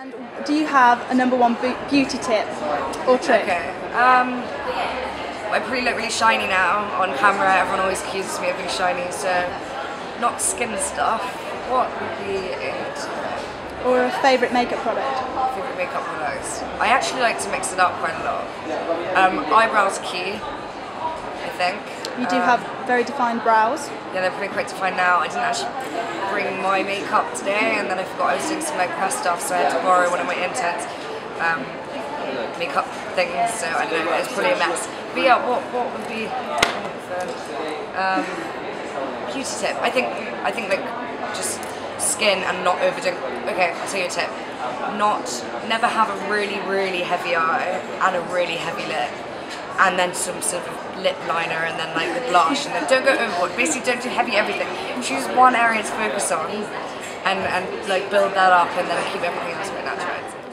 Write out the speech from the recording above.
And do you have a number one beauty tip or trick? Okay. Um, I probably look really shiny now on camera. Everyone always accuses me of being shiny, so not skin stuff. What would be it? Or a favourite makeup product? Favorite makeup products? I actually like to mix it up quite a lot. Um, eyebrows key, I think. You do Um, have very defined brows. Yeah, they're pretty quick to find out. I didn't actually bring my makeup today, and then I forgot I was doing some like press stuff, so I had to borrow one of my interns um, makeup things. So I don't know, it's probably a mess. But yeah, what what would be um, beauty tip? I think I think like just skin and not overdoing. Okay, I'll tell you a tip. Not never have a really really heavy eye and a really heavy lip and then some sort of lip liner and then like the blush and then don't go overboard. Basically don't do heavy everything. Choose one area to focus on and, and like build that up and then keep everything else natural.